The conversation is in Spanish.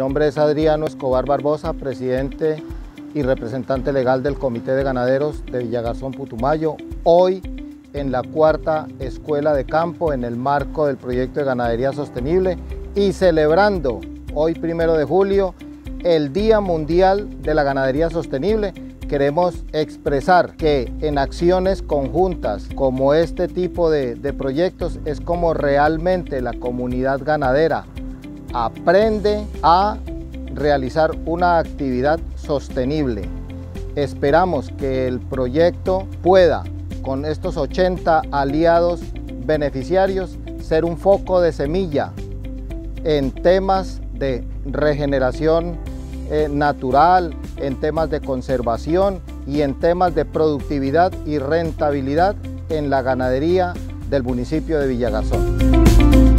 nombre es Adriano Escobar Barbosa, presidente y representante legal del Comité de Ganaderos de Villagarzón Putumayo. Hoy en la cuarta escuela de campo en el marco del proyecto de ganadería sostenible y celebrando hoy primero de julio el Día Mundial de la Ganadería Sostenible queremos expresar que en acciones conjuntas como este tipo de, de, proyectos es como realmente la comunidad ganadera aprende a realizar una actividad sostenible. Esperamos que el proyecto pueda, con estos 80 aliados beneficiarios, ser un foco de semilla en temas de regeneración eh, natural, en temas de conservación y en temas de productividad y rentabilidad en la ganadería del municipio de Villagazón.